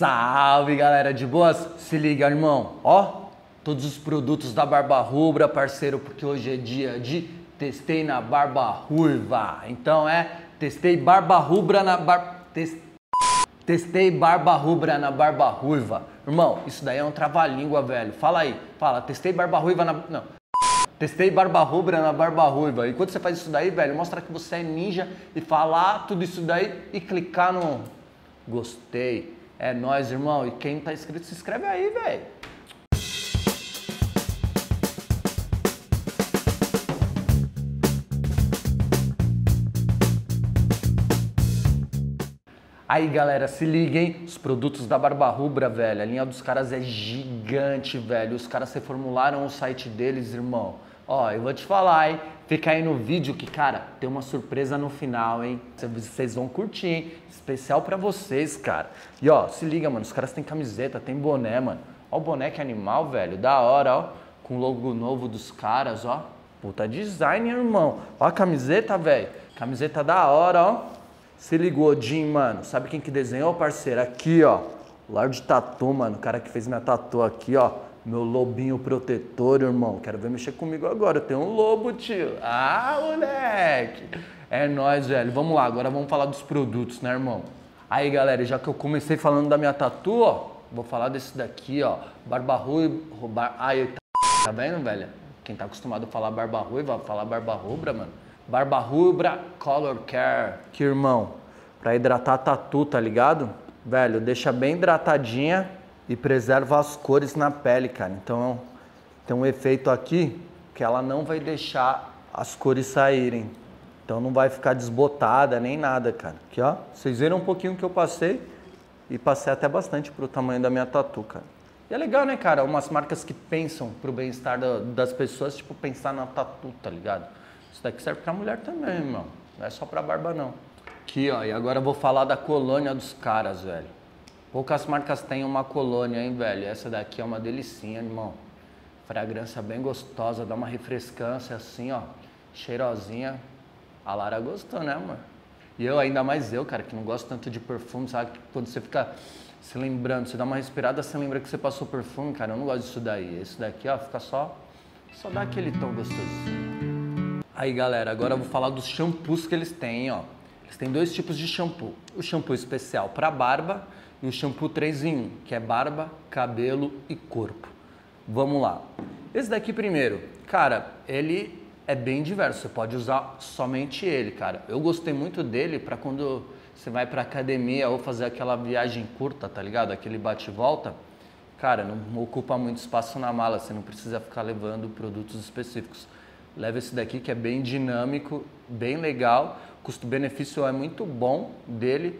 Salve galera de boas, se liga irmão, ó, todos os produtos da Barba Rubra, parceiro, porque hoje é dia de testei na Barba Ruiva, então é testei Barba Rubra na bar... Testei Barba Rubra na Barba Ruiva, irmão, isso daí é um trava-língua, velho, fala aí, fala, testei Barba Ruiva na... não, Testei barba rubra na barba ruiva. E quando você faz isso daí, velho, mostra que você é ninja e falar tudo isso daí e clicar no gostei. É nós, irmão. E quem tá inscrito, se inscreve aí, velho. Aí galera, se liguem, os produtos da Barba Rubra, velho, a linha dos caras é gigante, velho. Os caras reformularam o site deles, irmão. Ó, eu vou te falar, hein? Fica aí no vídeo que, cara, tem uma surpresa no final, hein? Vocês vão curtir, hein? Especial pra vocês, cara. E ó, se liga, mano, os caras têm camiseta, tem boné, mano. Ó o boné que animal, velho. Da hora, ó. Com o logo novo dos caras, ó. Puta design, irmão. Ó a camiseta, velho. Camiseta da hora, ó. Se ligou, Jim, mano. Sabe quem que desenhou, parceiro? Aqui, ó. Lorde Tatu, mano. O cara que fez minha tatu aqui, ó. Meu lobinho protetor, irmão. Quero ver mexer comigo agora. Tenho um lobo, tio. Ah, moleque. É nóis, velho. Vamos lá, agora vamos falar dos produtos, né, irmão? Aí, galera, já que eu comecei falando da minha tatu, ó, vou falar desse daqui, ó. Barba ruiva. Bar... Ai, tá... tá vendo, velho? Quem tá acostumado a falar barba ruiva, falar barba rubra, mano. Barba rubra Color Care. Que, irmão, pra hidratar a tatu, tá ligado? Velho, deixa bem hidratadinha e preserva as cores na pele, cara. Então tem um efeito aqui que ela não vai deixar as cores saírem. Então não vai ficar desbotada nem nada, cara. Aqui, ó. Vocês viram um pouquinho que eu passei e passei até bastante pro tamanho da minha tatu, cara. E é legal, né, cara? Umas marcas que pensam pro bem-estar das pessoas, tipo, pensar na tatu, tá ligado? Isso daqui serve pra mulher também, irmão. Não é só pra barba, não. Aqui, ó. E agora eu vou falar da colônia dos caras, velho. Poucas marcas têm uma colônia, hein, velho? Essa daqui é uma delicinha, irmão. Fragrância bem gostosa, dá uma refrescância assim, ó. Cheirosinha. A Lara gostou, né, amor? E eu, ainda mais eu, cara, que não gosto tanto de perfume, sabe? Quando você fica se lembrando, você dá uma respirada, você lembra que você passou perfume, cara. Eu não gosto disso daí. Esse daqui, ó, fica só. Só dá aquele tom gostosinho. Aí, galera, agora eu vou falar dos shampoos que eles têm, ó. Têm dois tipos de shampoo. O shampoo especial para barba e o shampoo 3 em 1, que é barba, cabelo e corpo. Vamos lá. Esse daqui primeiro, cara, ele é bem diverso, você pode usar somente ele, cara. Eu gostei muito dele para quando você vai para academia ou fazer aquela viagem curta, tá ligado? Aquele bate volta. Cara, não ocupa muito espaço na mala, você não precisa ficar levando produtos específicos. Leva esse daqui que é bem dinâmico, bem legal, custo-benefício é muito bom dele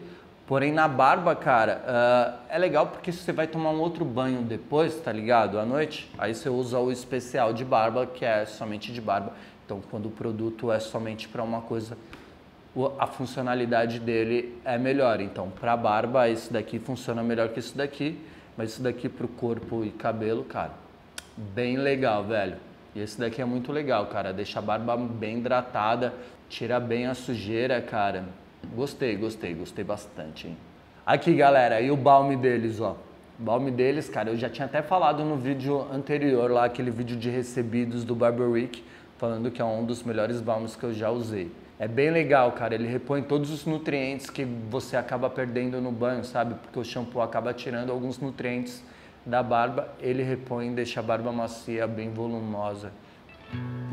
Porém, na barba, cara, uh, é legal porque você vai tomar um outro banho depois, tá ligado? À noite, aí você usa o especial de barba, que é somente de barba. Então, quando o produto é somente para uma coisa, a funcionalidade dele é melhor. Então, para barba, esse daqui funciona melhor que esse daqui, mas esse daqui para o corpo e cabelo, cara, bem legal, velho. E esse daqui é muito legal, cara. Deixa a barba bem hidratada, tira bem a sujeira, cara. Gostei, gostei, gostei bastante. Hein? Aqui, galera, e o balme deles, ó. O balme deles, cara, eu já tinha até falado no vídeo anterior lá, aquele vídeo de recebidos do Barberic, falando que é um dos melhores balmes que eu já usei. É bem legal, cara, ele repõe todos os nutrientes que você acaba perdendo no banho, sabe? Porque o shampoo acaba tirando alguns nutrientes da barba, ele repõe e deixa a barba macia, bem volumosa,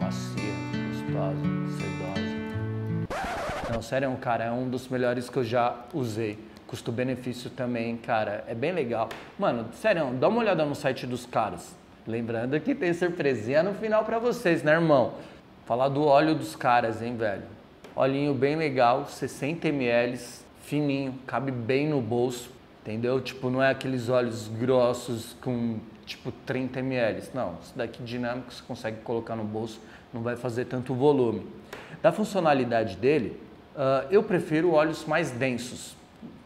macia, gostosa, sedosa. Não, sério, cara, é um dos melhores que eu já usei. Custo-benefício também, cara, é bem legal. Mano, sério, dá uma olhada no site dos caras. Lembrando que tem surpresinha no final para vocês, né, irmão? Falar do óleo dos caras, hein, velho? Olhinho bem legal, 60 ml, fininho, cabe bem no bolso, entendeu? Tipo, não é aqueles óleos grossos com tipo 30 ml. Não, isso daqui dinâmico você consegue colocar no bolso, não vai fazer tanto volume. Da funcionalidade dele, Uh, eu prefiro óleos mais densos.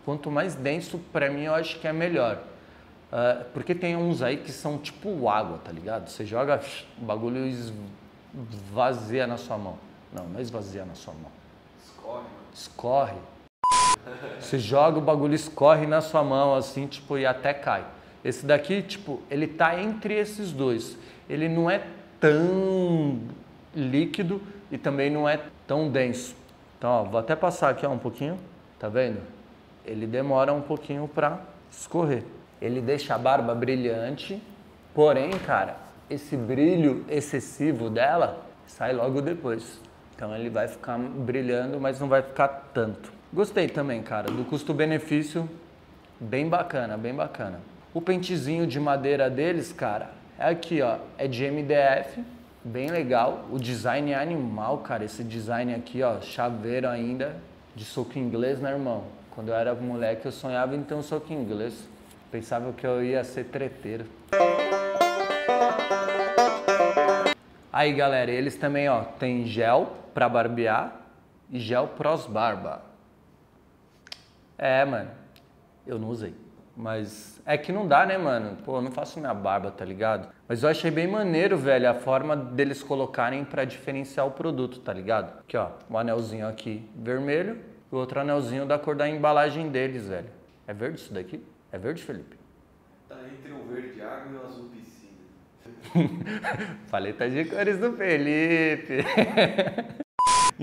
Quanto mais denso, para mim, eu acho que é melhor. Uh, porque tem uns aí que são tipo água, tá ligado? Você joga, o bagulho esvazia na sua mão. Não, não é esvazia na sua mão. Escorre. Escorre. Você joga, o bagulho escorre na sua mão, assim, tipo, e até cai. Esse daqui, tipo, ele tá entre esses dois. Ele não é tão líquido e também não é tão denso. Então, ó, vou até passar aqui ó, um pouquinho, tá vendo? Ele demora um pouquinho para escorrer. Ele deixa a barba brilhante, porém, cara, esse brilho excessivo dela sai logo depois. Então ele vai ficar brilhando, mas não vai ficar tanto. Gostei também, cara, do custo-benefício, bem bacana, bem bacana. O pentezinho de madeira deles, cara, é aqui, ó, é de MDF, bem legal. O design é animal, cara, esse design aqui, ó, chaveiro ainda, de soco inglês, né, irmão? Quando eu era moleque, eu sonhava em ter um soco inglês. Pensava que eu ia ser treteiro. Aí, galera, eles também, ó, tem gel para barbear e gel pros barba. É, mano, eu não usei. Mas é que não dá, né, mano? Pô, eu não faço minha barba, tá ligado? Mas eu achei bem maneiro, velho, a forma deles colocarem para diferenciar o produto, tá ligado? Aqui, ó, um anelzinho aqui vermelho e outro anelzinho da cor da embalagem deles, velho. É verde isso daqui? É verde, Felipe? Tá entre o verde água e o azul piscina. Paleta de cores do Felipe.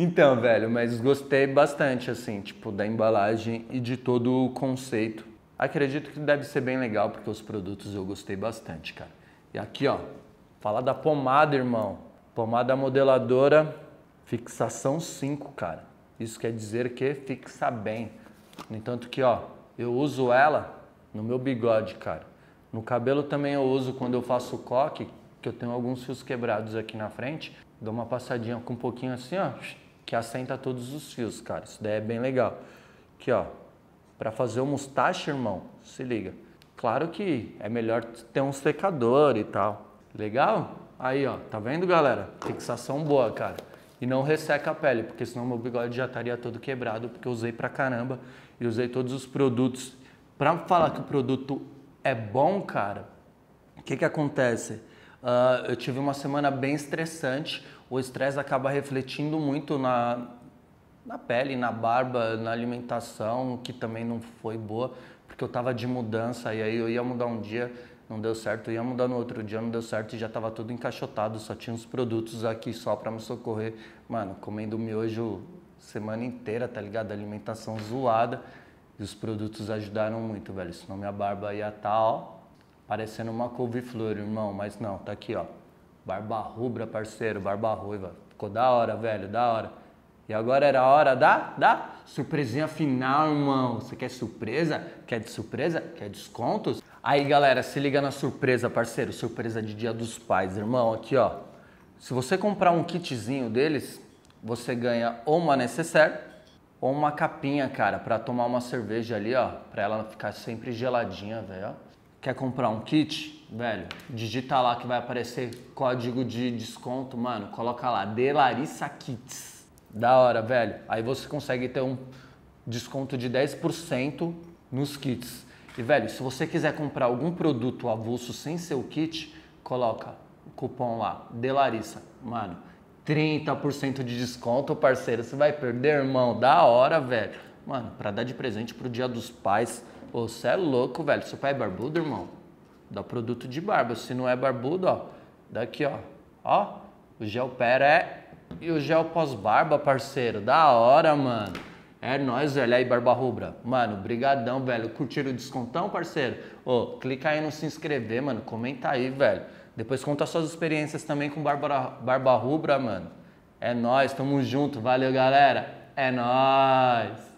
então, velho, mas gostei bastante, assim, tipo, da embalagem e de todo o conceito. Acredito que deve ser bem legal, porque os produtos eu gostei bastante, cara. E aqui, ó, fala da pomada, irmão. Pomada modeladora, fixação 5, cara. Isso quer dizer que fixa bem. No entanto que, ó, eu uso ela no meu bigode, cara. No cabelo também eu uso quando eu faço coque, que eu tenho alguns fios quebrados aqui na frente, dou uma passadinha com um pouquinho assim, ó, que assenta todos os fios, cara. Isso daí é bem legal. Aqui, ó, para fazer o mustache, irmão, se liga. Claro que é melhor ter um secador e tal. Legal? Aí, ó, tá vendo, galera? Fixação boa, cara. E não resseca a pele, porque senão meu bigode já estaria todo quebrado, porque eu usei pra caramba e usei todos os produtos. Pra falar que o produto é bom, cara, o que que acontece? Uh, eu tive uma semana bem estressante. O estresse acaba refletindo muito na, na pele, na barba, na alimentação, que também não foi boa, porque eu estava de mudança e aí eu ia mudar um dia, não deu certo, eu ia mudar no outro dia, não deu certo e já estava tudo encaixotado, só tinha os produtos aqui só para me socorrer. Mano, comendo miojo semana inteira, tá ligado? Alimentação zoada. E os produtos ajudaram muito, velho. Senão minha barba ia estar, tá, ó, parecendo uma couve-flor, irmão. Mas não, tá aqui, ó. Barba rubra, parceiro, barba ruiva. Ficou da hora, velho, da hora. E agora era a hora da, da surpresinha final, irmão. Você quer surpresa? Quer de surpresa? Quer descontos? Aí, galera, se liga na surpresa, parceiro. Surpresa de Dia dos Pais, irmão. Aqui, ó. Se você comprar um kitzinho deles, você ganha ou uma necessaire ou uma capinha, cara, para tomar uma cerveja ali, ó, para ela ficar sempre geladinha, velho. Quer comprar um kit, velho? Digita lá que vai aparecer código de desconto, mano. Coloca lá, Delarissa Kits. Da hora, velho. Aí você consegue ter um desconto de 10% nos kits. E, velho, se você quiser comprar algum produto avulso sem seu kit, coloca o cupom lá, Delarissa. Mano, 30% de desconto, parceiro. Você vai perder, irmão? Da hora, velho. Mano, pra dar de presente pro dia dos pais. Você é louco, velho. Seu pai é barbudo, irmão? Dá produto de barba. Se não é barbudo, ó. Daqui, ó. Ó. O gel pera é. E o gel pós-barba, parceiro. Da hora, mano. É nóis, velho. Aí, Barba Rubra. Mano, brigadão, velho. Curtiram o descontão, parceiro? Ô, clica aí no se inscrever, mano. Comenta aí, velho. Depois conta suas experiências também com Barba, Barba Rubra, mano. É nóis, tamo junto. Valeu, galera. É nóis.